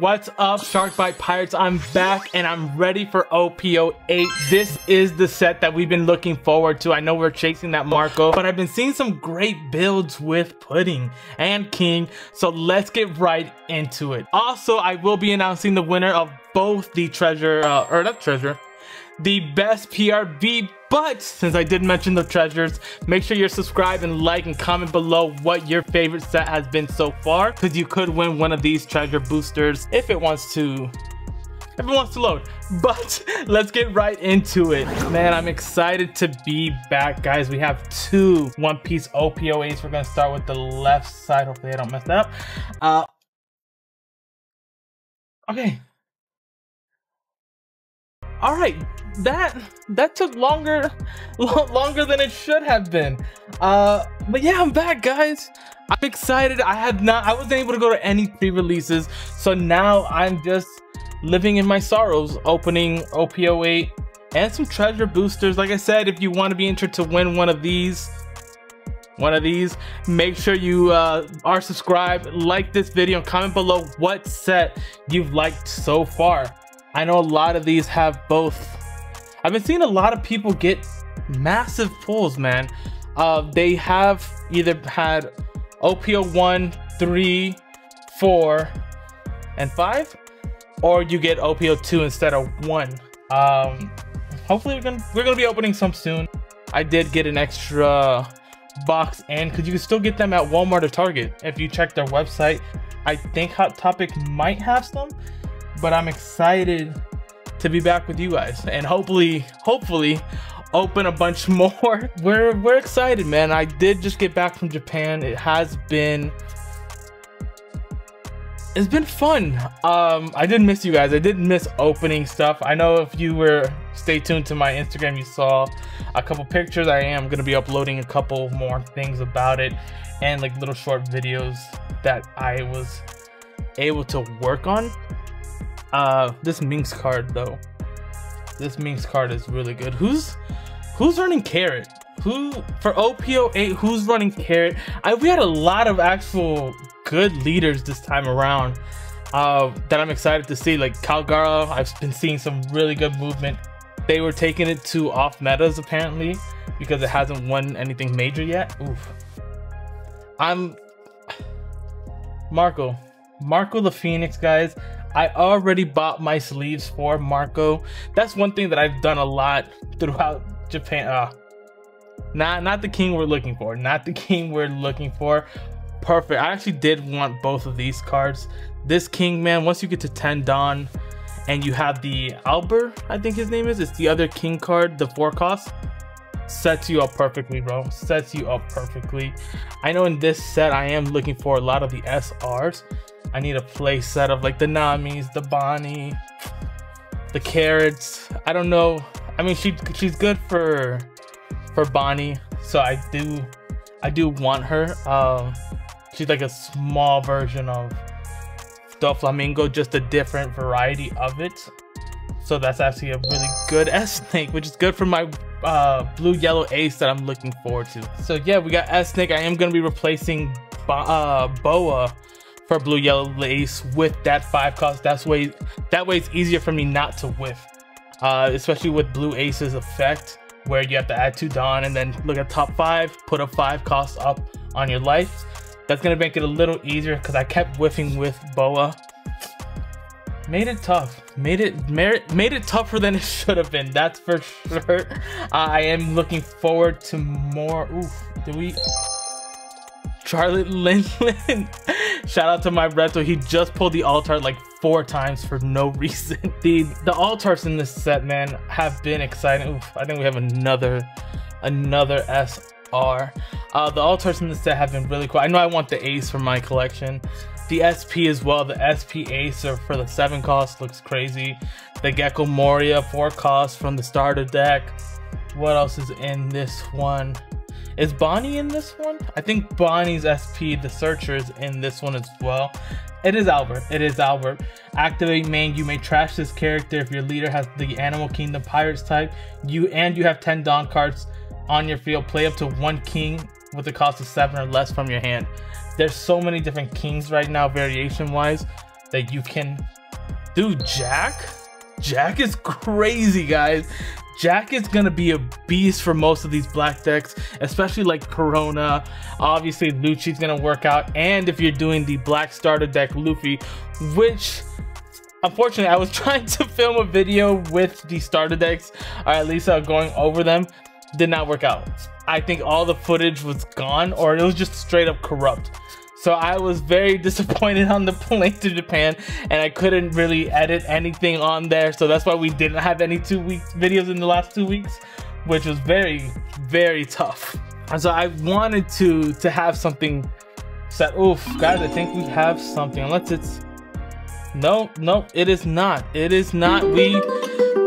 What's up, Shark Bite Pirates? I'm back and I'm ready for OPO 8. This is the set that we've been looking forward to. I know we're chasing that Marco, but I've been seeing some great builds with Pudding and King, so let's get right into it. Also, I will be announcing the winner of both the treasure, uh, or not treasure, the best PRB. But since I did mention the treasures, make sure you're subscribed and like and comment below what your favorite set has been so far. Because you could win one of these treasure boosters if it wants to if it wants to load. But let's get right into it. Man, I'm excited to be back, guys. We have two One Piece OPOAs. We're gonna start with the left side. Hopefully I don't mess that up. Uh, okay. All right, that that took longer longer than it should have been. Uh but yeah i'm back guys. I'm excited. I had not i wasn't able to go to any pre-releases so now i'm just living in my sorrows opening opo8 and some treasure boosters. Like i said if you want to be entered to win one of these one of these make sure you uh, are subscribed like this video and comment below what set you've liked so far i know a lot of these have both I've been seeing a lot of people get massive pulls, man. Uh, they have either had OPO 1, 3, 4, and 5, or you get OPO 2 instead of 1. Um, hopefully we're gonna, we're gonna be opening some soon. I did get an extra box and because you can still get them at Walmart or Target if you check their website. I think Hot Topic might have some, but I'm excited to be back with you guys and hopefully, hopefully open a bunch more. We're, we're excited, man. I did just get back from Japan. It has been, it's been fun. Um, I did miss you guys. I did miss opening stuff. I know if you were stay tuned to my Instagram, you saw a couple pictures. I am gonna be uploading a couple more things about it and like little short videos that I was able to work on uh, this Minks card though. This Minks card is really good. Who's who's running Carrot? Who for OPO 8? Who's running Carrot? I we had a lot of actual good leaders this time around. Uh, that I'm excited to see. Like Calgara, I've been seeing some really good movement. They were taking it to off metas apparently because it hasn't won anything major yet. Oof. I'm Marco. Marco the Phoenix, guys. I already bought my sleeves for Marco. That's one thing that I've done a lot throughout Japan. Uh, not not the king we're looking for. Not the king we're looking for. Perfect. I actually did want both of these cards. This king, man, once you get to 10 Don and you have the Albert, I think his name is. It's the other king card, the four cost. Sets you up perfectly, bro. Sets you up perfectly. I know in this set, I am looking for a lot of the SRs. I need a play set of like the Namis, the Bonnie, the carrots. I don't know. I mean, she she's good for for Bonnie, so I do I do want her. Um, she's like a small version of Doflamingo, just a different variety of it. So that's actually a really good S Snake, which is good for my uh, blue yellow ace that I'm looking forward to. So yeah, we got S Snake. I am gonna be replacing Bo uh, Boa for blue yellow lace with that five cost. That's way that way it's easier for me not to whiff. Uh, especially with blue aces effect where you have to add two Don and then look at top five, put a five cost up on your life. That's gonna make it a little easier because I kept whiffing with Boa. Made it tough. Made it made it tougher than it should have been. That's for sure. Uh, I am looking forward to more. Oof. Do we? Charlotte Linlin. Shout out to my rental. He just pulled the alt art like four times for no reason. The the alt arts in this set, man, have been exciting. Oof, I think we have another another SR. Uh, the alt arts in this set have been really cool. I know I want the ace for my collection. The SP as well. The SP ace for the seven cost looks crazy. The Gecko Moria four cost from the starter deck. What else is in this one? Is Bonnie in this one? I think Bonnie's SP, the Searcher, is in this one as well. It is Albert. It is Albert. Activate main. You may trash this character if your leader has the Animal Kingdom Pirates type. You and you have 10 Don cards on your field. Play up to one King with a cost of 7 or less from your hand. There's so many different Kings right now, variation-wise. that you can do Jack. Jack is crazy, guys. Jack is gonna be a beast for most of these black decks, especially like Corona. Obviously, Lucci's gonna work out, and if you're doing the black starter deck Luffy, which unfortunately I was trying to film a video with the starter decks, or at least uh, going over them, did not work out. I think all the footage was gone, or it was just straight up corrupt. So I was very disappointed on the plane to Japan and I couldn't really edit anything on there. So that's why we didn't have any two weeks videos in the last two weeks, which was very, very tough. And so I wanted to to have something set. Oof, guys, I think we have something. Unless it's no, no, it is not. It is not. We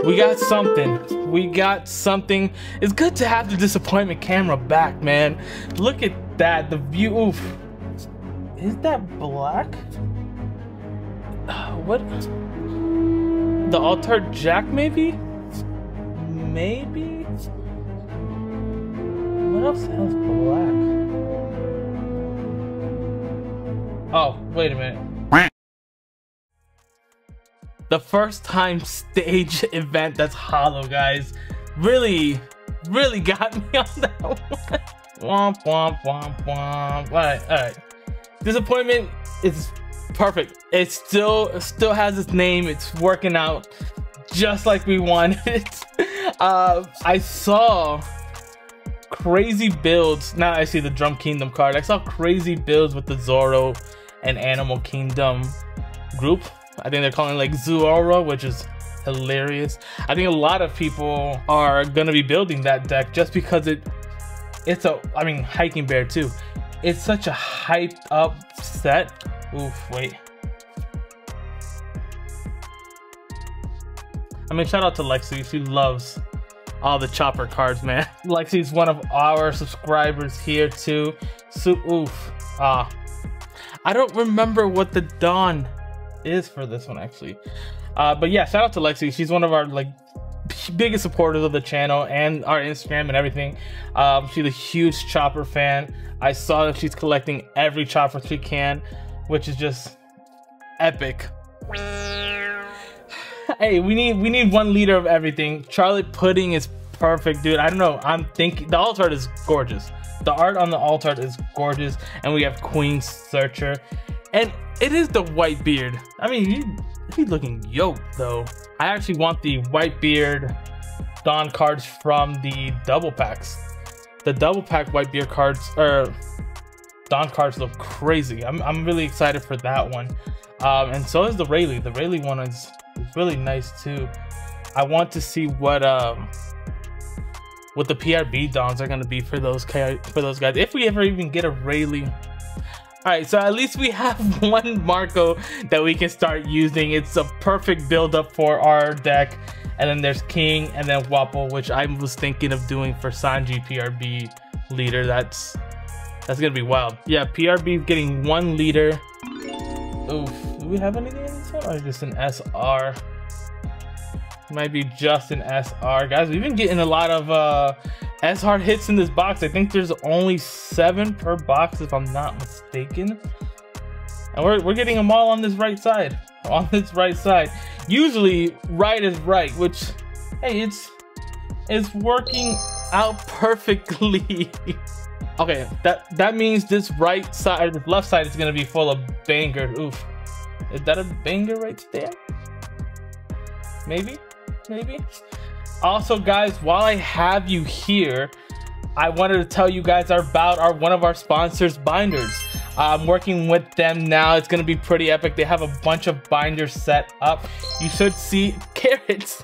we got something. We got something. It's good to have the disappointment camera back, man. Look at that. The view. Oof. Is that black? Uh, what? The alt art jack, maybe? Maybe? What else has black? Oh, wait a minute. The first time stage event that's hollow, guys. Really, really got me on that one. womp, womp, womp, womp. Alright, alright. Disappointment is perfect. It still still has its name. It's working out just like we wanted. uh, I saw crazy builds. Now I see the Drum Kingdom card. I saw crazy builds with the Zoro and Animal Kingdom group. I think they're calling like Zuora, which is hilarious. I think a lot of people are gonna be building that deck just because it it's a I mean hiking bear too. It's such a hyped up set. Oof, wait. I mean, shout out to Lexi. She loves all the chopper cards, man. Lexi's one of our subscribers here too. So, oof. Ah. I don't remember what the Don is for this one actually. Uh, but yeah, shout out to Lexi. She's one of our like biggest supporters of the channel and our Instagram and everything. Um, she's a huge Chopper fan. I saw that she's collecting every Chopper she can, which is just epic. hey, we need we need one leader of everything. Charlotte Pudding is perfect, dude. I don't know. I'm thinking the alt art is gorgeous. The art on the alt art is gorgeous, and we have Queen Searcher, and it is the white beard. I mean, he, he's looking yoked though. I actually want the Whitebeard Don cards from the double packs. The double pack Whitebeard cards, or Don cards look crazy. I'm, I'm really excited for that one. Um, and so is the Rayleigh. The Rayleigh one is really nice too. I want to see what um what the PRB Dons are gonna be for those for those guys. If we ever even get a Rayleigh all right, so at least we have one Marco that we can start using. It's a perfect build-up for our deck. And then there's King and then Wapol, which I was thinking of doing for Sanji PRB leader. That's that's gonna be wild. Yeah, PRB getting one leader. Oof, do we have anything in this one? Or just an SR? Might be just an SR. Guys, we've been getting a lot of uh S hard hits in this box. I think there's only seven per box if I'm not mistaken. And we're, we're getting them all on this right side. On this right side. Usually right is right, which, hey, it's, it's working out perfectly. okay, that, that means this right side, this left side is gonna be full of banger. Oof. Is that a banger right there? Maybe? Maybe? Also, guys, while I have you here, I wanted to tell you guys about our one of our sponsors, Bindrz. I'm working with them now. It's gonna be pretty epic. They have a bunch of binders set up. You should see carrots.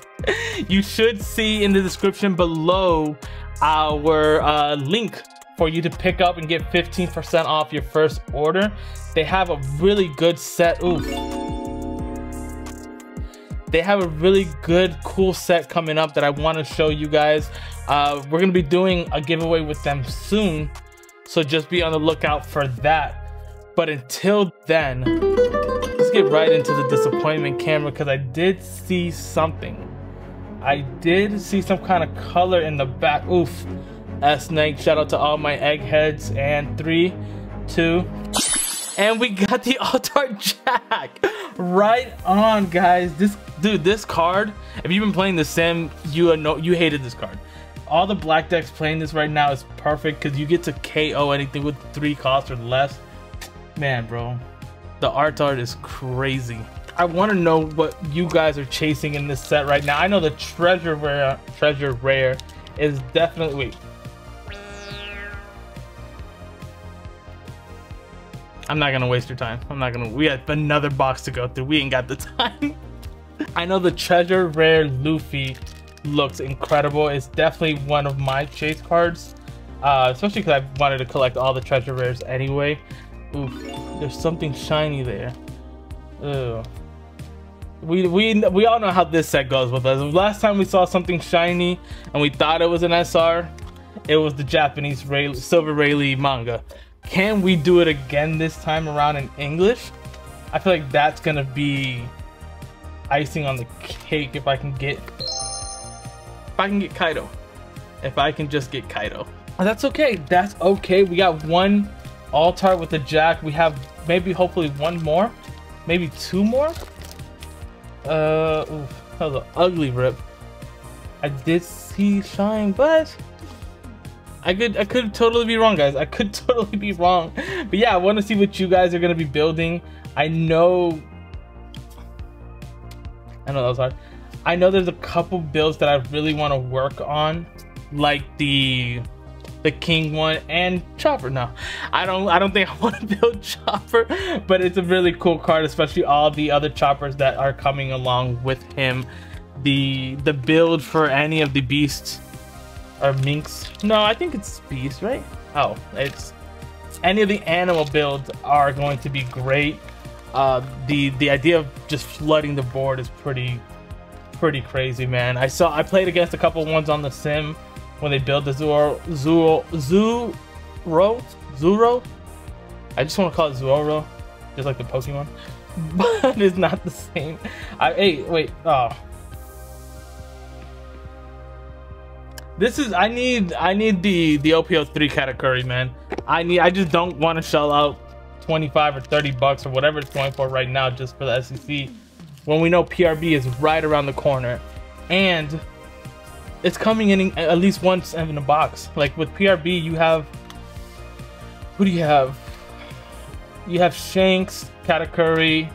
you should see in the description below our uh, link for you to pick up and get 15% off your first order. They have a really good set. Oof they have a really good, cool set coming up that I want to show you guys. Uh, we're going to be doing a giveaway with them soon, so just be on the lookout for that. But until then, let's get right into the disappointment camera because I did see something. I did see some kind of color in the back. Oof. S Snake, shout out to all my eggheads. And three, two, And we got the Alt art Jack. Right on, guys. This dude, this card, if you've been playing the sim, you know you hated this card. All the black decks playing this right now is perfect because you get to KO anything with three costs or less. Man, bro. The art art is crazy. I want to know what you guys are chasing in this set right now. I know the treasure rare, treasure rare is definitely. Wait. I'm not gonna waste your time. I'm not gonna. We have another box to go through. We ain't got the time. I know the treasure rare Luffy looks incredible. It's definitely one of my chase cards, uh, especially because I wanted to collect all the treasure rares anyway. Oof, there's something shiny there. Ugh. We, we, we all know how this set goes with us. Last time we saw something shiny and we thought it was an SR, it was the Japanese Ray, Silver Rayleigh manga. Can we do it again this time around in English? I feel like that's gonna be icing on the cake if I can get if I can get Kaido. If I can just get Kaido. That's okay. That's okay. We got one alt art with the jack. We have maybe hopefully one more. Maybe two more. Uh oof, that was an ugly rip. I did see shine, but I could I could totally be wrong, guys. I could totally be wrong. But yeah, I want to see what you guys are gonna be building. I know I know that was hard. I know there's a couple builds that I really want to work on, like the the king one and chopper no i don't i don't think i want to build chopper but it's a really cool card especially all the other choppers that are coming along with him the the build for any of the beasts or minks no i think it's beast right oh it's any of the animal builds are going to be great uh the the idea of just flooding the board is pretty pretty crazy man i saw i played against a couple ones on the sim when they build the Zoro, Zoro, Zuro, Zuro. I just want to call it Zoro, just like the Pokemon, but it's not the same. I hey wait oh. This is I need I need the the OPO three Katakuri man. I need I just don't want to shell out 25 or 30 bucks or whatever it's going for right now just for the SEC when we know PRB is right around the corner and it's coming in at least once in a box. Like with PRB, you have who do you have? You have Shanks, Katakuri,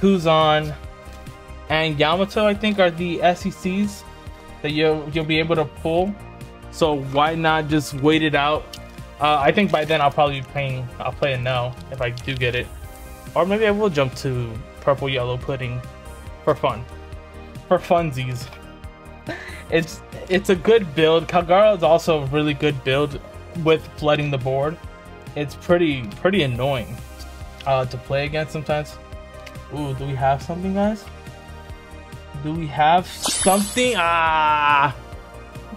Kuzan, and Yamato. I think are the SECs that you'll you'll be able to pull. So why not just wait it out? Uh, I think by then I'll probably be playing. I'll play a no if I do get it, or maybe I will jump to purple yellow pudding for fun, for funsies it's it's a good build. Kagura is also a really good build with flooding the board. It's pretty pretty annoying uh, to play against sometimes. Ooh, do we have something, guys? Do we have something? Ah,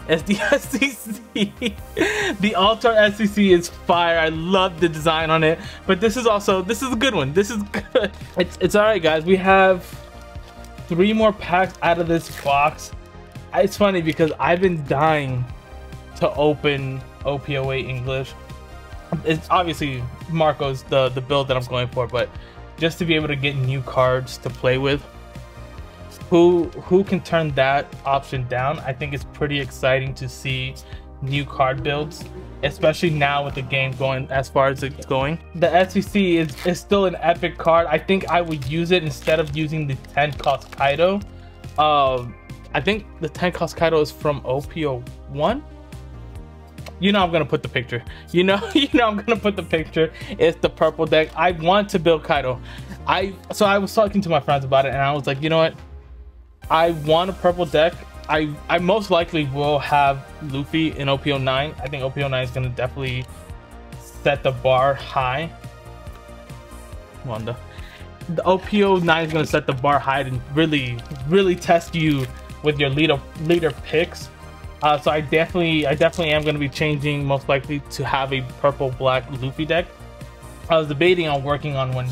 it's the SEC. the Alt art SEC is fire. I love the design on it. But this is also this is a good one. This is good. It's it's all right, guys. We have three more packs out of this box it's funny because I've been dying to open OPO8 English. It's obviously Marco's the the build that I'm going for, but just to be able to get new cards to play with, who who can turn that option down? I think it's pretty exciting to see new card builds, especially now with the game going as far as it's going. The SEC is, is still an epic card. I think I would use it instead of using the 10 cost Kaido. Um, I think the 10 cost Kaido is from OPO 1. You know I'm gonna put the picture. You know, you know I'm gonna put the picture. It's the purple deck. I want to build Kaido. I so I was talking to my friends about it and I was like, you know what? I want a purple deck. I I most likely will have Luffy in OPO 9. I think OPO 9 is gonna definitely set the bar high. Wanda. The OPO 9 is gonna set the bar high and really, really test you with your leader leader picks. Uh, so I definitely I definitely am going to be changing most likely to have a purple black Luffy deck. I was debating on working on one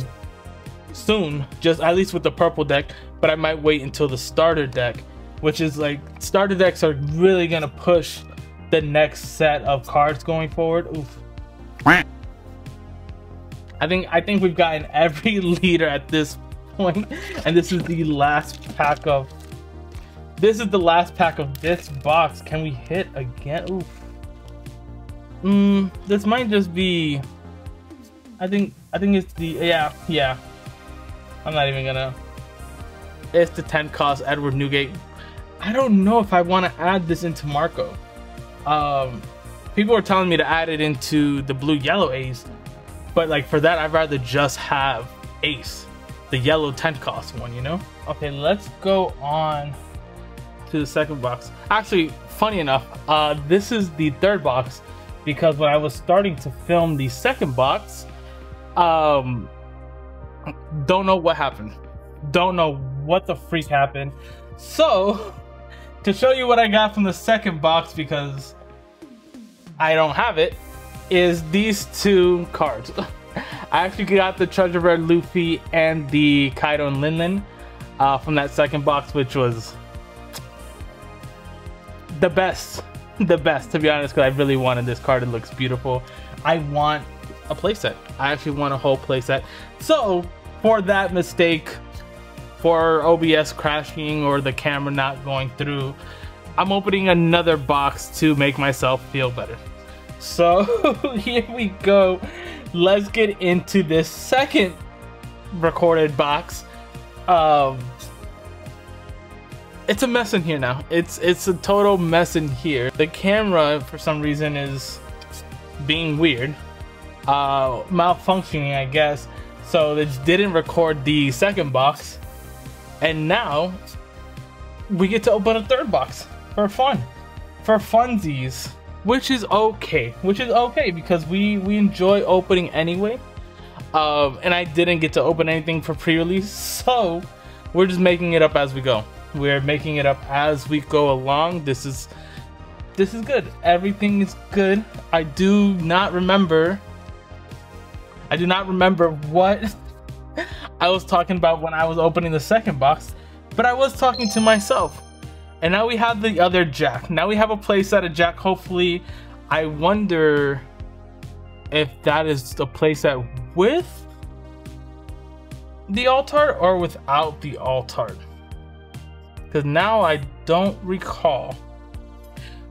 soon, just at least with the purple deck, but I might wait until the starter deck, which is like starter decks are really to push the next set of cards going forward. Oof. I think I think we've gotten every leader at this point, and this is the last pack of. This is the last pack of this box. Can we hit again? Oof. Mm, this might just be. I think I think it's the yeah yeah. I'm not even gonna. It's the 10 cost Edward Newgate. I don't know if I want to add this into Marco. Um, people are telling me to add it into the blue yellow ace, but like for that, I'd rather just have ace, the yellow 10 cost one, you know? Okay, let's go on to the second box. Actually, funny enough, uh, this is the third box because when I was starting to film the second box, um, don't know what happened. Don't know what the freak happened. So, to show you what I got from the second box because I don't have it, is these two cards. I actually got the Treasure Rare Luffy and the Kaido and Lin Lin uh, from that second box, which was the best. The best, to be honest, because I really wanted this card. It looks beautiful. I want a playset. I actually want a whole playset. So, for that mistake, for OBS crashing or the camera not going through, I'm opening another box to make myself feel better. So here we go. Let's get into this second recorded box. Um, it's a mess in here now. It's it's a total mess in here. The camera, for some reason, is being weird, uh, malfunctioning, I guess. So it didn't record the second box. And now we get to open a third box for fun. For funsies. Which is okay. Which is okay because we, we enjoy opening anyway. Um, and I didn't get to open anything for pre-release. So we're just making it up as we go. We're making it up as we go along. This is this is good. Everything is good. I do not remember I do not remember what I was talking about when I was opening the second box, but I was talking to myself. And now we have the other Jack. Now we have a playset of Jack. Hopefully, I wonder if that is the playset with the Alt art or without the Alt art. Because now I don't recall.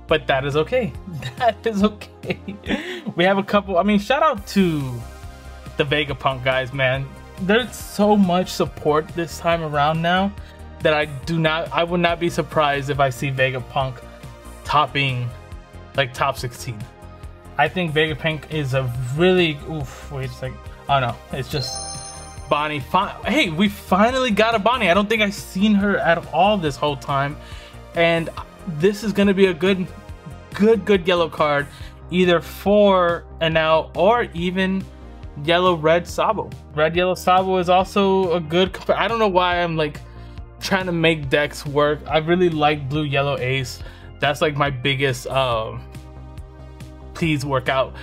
But that is okay. That is okay. we have a couple. I mean, shout out to the Vegapunk guys, man. There's so much support this time around now that I do not, I would not be surprised if I see Vegapunk topping like top 16. I think Vegapunk is a really, oof, wait a second. Oh no, it's just Bonnie. hey, we finally got a Bonnie. I don't think I've seen her at all this whole time. And this is going to be a good, good, good yellow card either for an now or even yellow red Sabo. Red yellow Sabo is also a good. I don't know why I'm like trying to make decks work. I really like blue yellow ace. That's like my biggest. Um, please work out.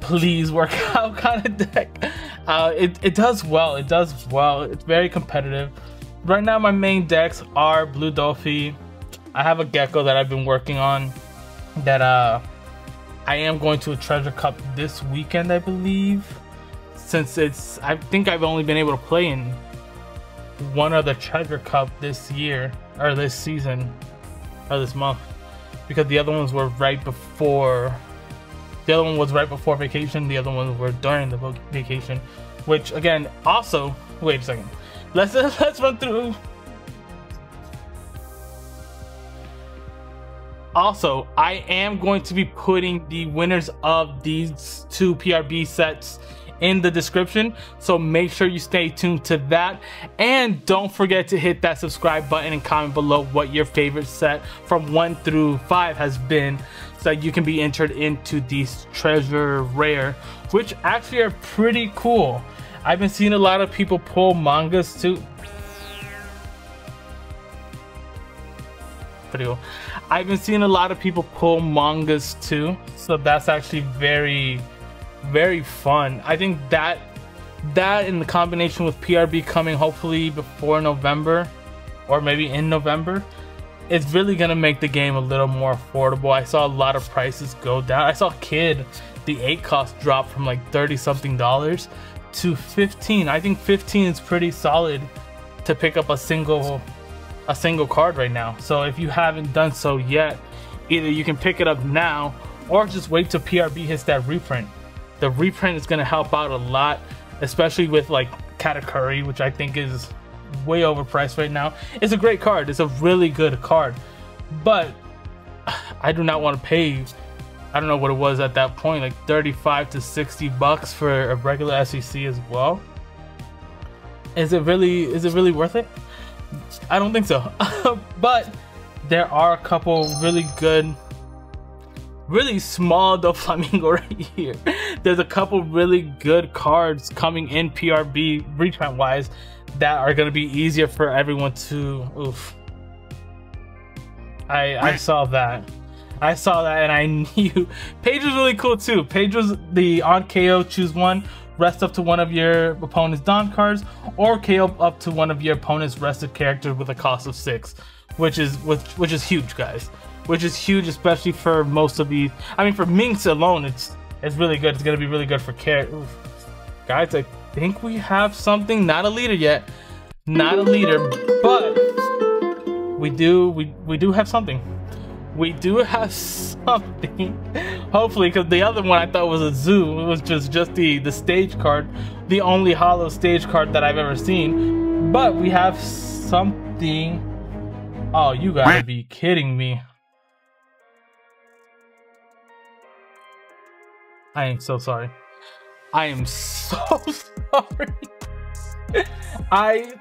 Please work out kind of deck. Uh, it it does well. It does well. It's very competitive. Right now, my main decks are blue Doffy. I have a gecko that I've been working on. That uh, I am going to a treasure cup this weekend, I believe since it's I think I've only been able to play in one other treasure cup this year or this season or this month because the other ones were right before the other one was right before vacation the other ones were during the vacation which again also wait a second let's let's run through. Also i am going to be putting the winners of these two prb sets in the description. So make sure you stay tuned to that. And don't forget to hit that subscribe button and comment below what your favorite set from one through five has been so that you can be entered into these treasure rare, which actually are pretty cool. I've been seeing a lot of people pull mangas too. Pretty cool. I've been seeing a lot of people pull mangas too. So that's actually very very fun. I think that that in the combination with PRB coming hopefully before November or maybe in November, it's really gonna make the game a little more affordable. I saw a lot of prices go down. I saw Kid, the 8 cost drop from like 30 something dollars to 15. I think 15 is pretty solid to pick up a single a single card right now. So if you haven't done so yet, either you can pick it up now or just wait till PRB hits that reprint. The reprint is going to help out a lot, especially with like Katakuri, which I think is way overpriced right now. It's a great card. It's a really good card. But I do not want to pay I don't know what it was at that point, like 35 to 60 bucks for a regular SEC as well. Is it really is it really worth it? I don't think so. but there are a couple really good really small Doflamingo right here. There's a couple really good cards coming in PRB reprint wise that are gonna be easier for everyone to oof. I I saw that. I saw that and I knew Page was really cool too. Page was the on KO choose one, rest up to one of your opponent's Don cards, or KO up to one of your opponent's rested characters with a cost of six, which is which which is huge, guys. Which is huge, especially for most of these. I mean, for Minks alone, it's it's really good. It's gonna be really good for care. Guys, I think we have something. Not a leader yet, not a leader, but we do we we do have something we do have something. Hopefully, because the other one I thought was a zoo. It was just just the the stage card, the only hollow stage card that I've ever seen. But we have something. Oh, you gotta be kidding me! I am so sorry. I am so sorry. I,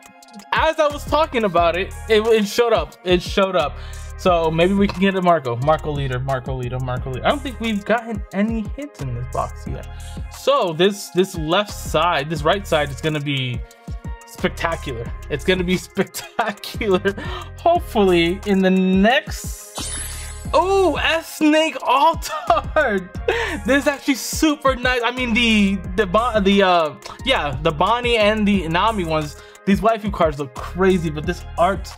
as I was talking about it, it, it showed up. It showed up. So maybe we can get a Marco. Marco leader, Marco leader, Marco leader. I don't think we've gotten any hits in this box yet. So this this left side, this right side is gonna be spectacular. It's gonna be spectacular. Hopefully in the next Oh, S Snake Alt art. This is actually super nice. I mean the the the uh yeah, the Bonnie and the Nami ones, these waifu cards look crazy, but this art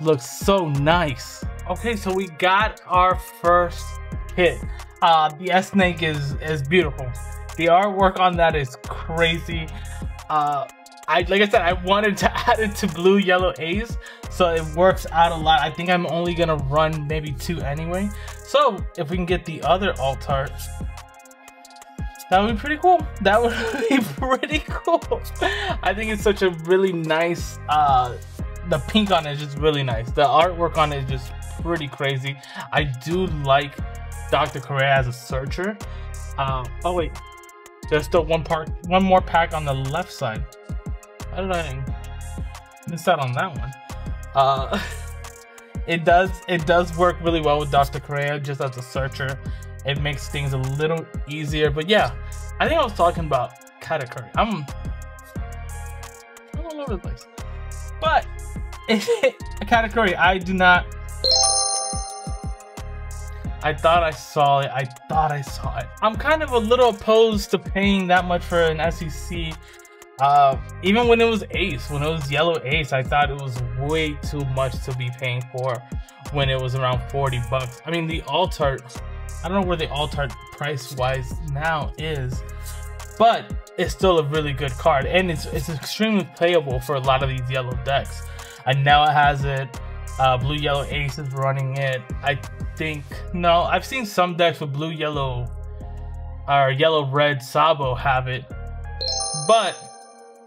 looks so nice. Okay, so we got our first hit. Uh, the S Snake is is beautiful. The artwork on that is crazy. Uh, I like I said, I wanted to add it to blue yellow A's, so it works out a lot. I think I'm only gonna run maybe two anyway. So if we can get the other Alt art, that would be pretty cool. That would be pretty cool. I think it's such a really nice. Uh, the pink on it is just really nice. The artwork on it is just pretty crazy. I do like Dr. Kureha as a searcher. Uh, oh wait, there's still one part, one more pack on the left side. How did I miss out on that one? Uh, it does it does work really well with Dr. Kureha just as a searcher. It makes things a little easier. But yeah, I think I was talking about Katakuri. I'm, I'm all over the place. But a Katakuri, I do not I thought I saw it. I thought I saw it. I'm kind of a little opposed to paying that much for an SEC. Uh, even when it was Ace, when it was Yellow Ace, I thought it was way too much to be paying for when it was around 40 bucks. I mean, the Alt art, I don't know where the Alt art price wise now is, but it's still a really good card and it's, it's extremely playable for a lot of these yellow decks. And now it has it. Uh, blue yellow ace is running it. I think no, I've seen some decks with blue yellow or yellow red Sabo have it, but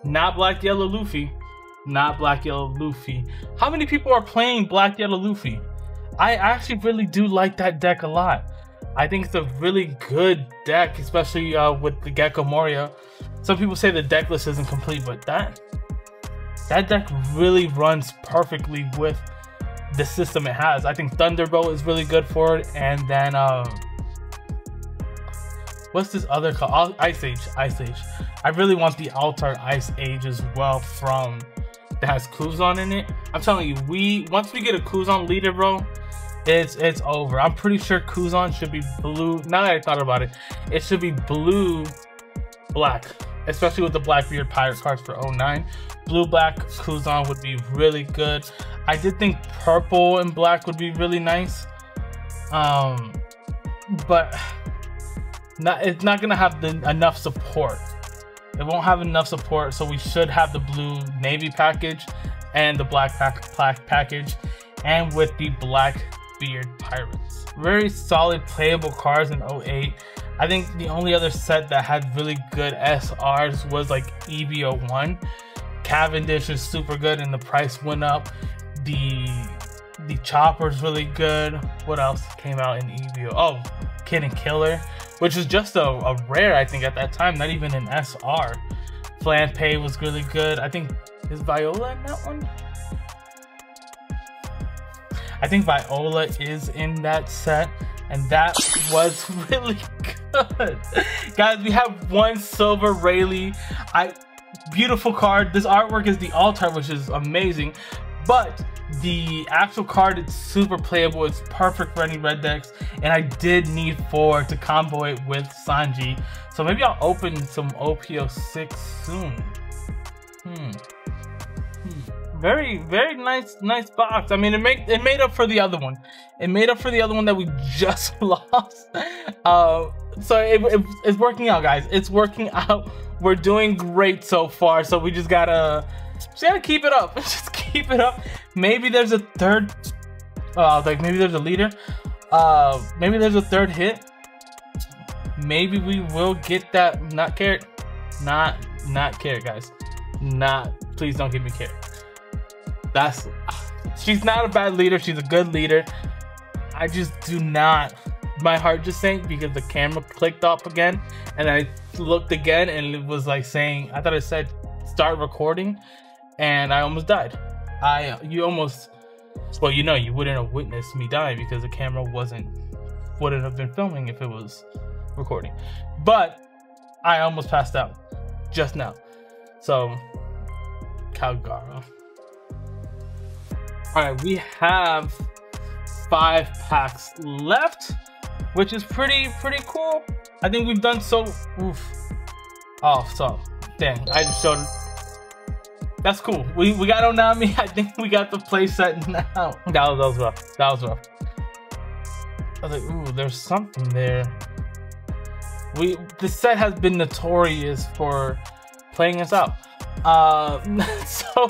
not black yellow Luffy. Not black yellow Luffy. How many people are playing black yellow Luffy? I actually really do like that deck a lot. I think it's a really good deck, especially uh, with the Gecko Moria. Some people say the deck list isn't complete, but that that deck really runs perfectly with the system it has. I think Thunderbolt is really good for it, and then um, what's this other called? Ice Age. Ice Age. I really want the Alt art Ice Age as well from that has Kuzan in it. I'm telling you, we once we get a Kuzan leader, bro, it's it's over. I'm pretty sure Kuzan should be blue. Now that I thought about it, it should be blue, black, especially with the Blackbeard Pirate cards for 09. Blue black Kuzan would be really good. I did think purple and black would be really nice. Um, but not it's not gonna have the enough support It won't have enough support, so we should have the blue navy package and the black, pack, package, and with the black beard pirates. Very solid playable cards in 08. I think the only other set that had really good SRs was like EB01. Cavendish is super good and the price went up. The the chopper's really good. What else came out in EB? Oh, Kid and Killer, which is just a, a rare, I think, at that time, not even an SR. Flampe was really good. I think, is Viola in that one? I think Viola is in that set, and that was really good. Guys, we have one silver Rayleigh. I beautiful card. This artwork is the alt art, which is amazing. But the actual card is super playable. It's perfect for any red decks. And I did need four to combo it with Sanji. So maybe I'll open some OPO6 soon. Hmm. hmm. Very, very nice, nice box. I mean, it made it made up for the other one. It made up for the other one that we just lost. Uh, so it, it, it's working out, guys. It's working out. We're doing great so far. So we just gotta, just gotta keep it up. just keep it up. Maybe there's a third, uh, like maybe there's a leader. Uh, maybe there's a third hit. Maybe we will get that. Not carrot. Not not carrot, guys. Not. Please don't give me carrot. That's. She's not a bad leader. She's a good leader. I just do not. My heart just sank because the camera clicked off again, and I looked again, and it was like saying, I thought it said start recording, and I almost died. I you almost well, you know, you wouldn't have witnessed me dying because the camera wasn't wouldn't have been filming if it was recording. But I almost passed out just now. So Calgara. Alright, we have five packs left, which is pretty pretty cool. I think we've done so oof. Oh, so dang, I just showed that's cool. We we got Onami. I think we got the playset now. That was, that was rough. That was rough. I was like, ooh, there's something there. We the set has been notorious for playing us out. Uh, so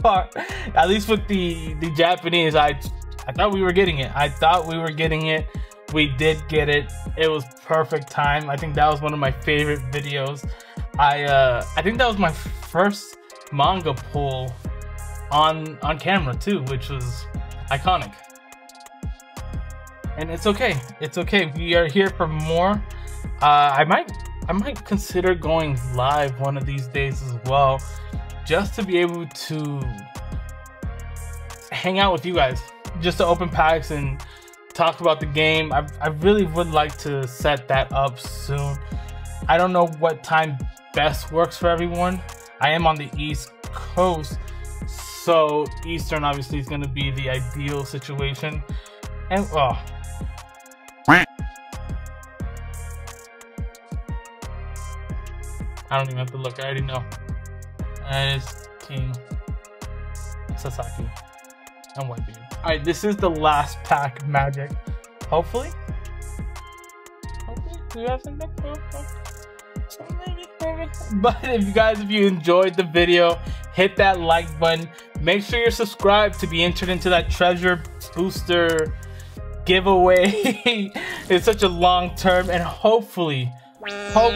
far, at least with the the Japanese, I I thought we were getting it. I thought we were getting it. We did get it. It was perfect time. I think that was one of my favorite videos. I uh I think that was my first manga pull on on camera too, which was iconic. And it's okay. It's okay. We are here for more. Uh, I might I might consider going live one of these days as well, just to be able to hang out with you guys, just to open packs and talk about the game. I, I really would like to set that up soon. I don't know what time best works for everyone. I am on the East Coast, so Eastern obviously is going to be the ideal situation. And oh. I don't even have to look. I already know. That is King Sasaki and Whitebeard. Alright, this is the last pack magic. Hopefully. Hopefully. Do you have? But if you guys, if you enjoyed the video, hit that like button. Make sure you're subscribed to be entered into that treasure booster giveaway. it's such a long term and hopefully, hope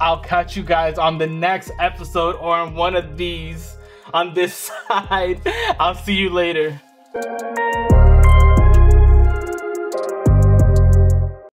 I'll catch you guys on the next episode or on one of these on this side. I'll see you later.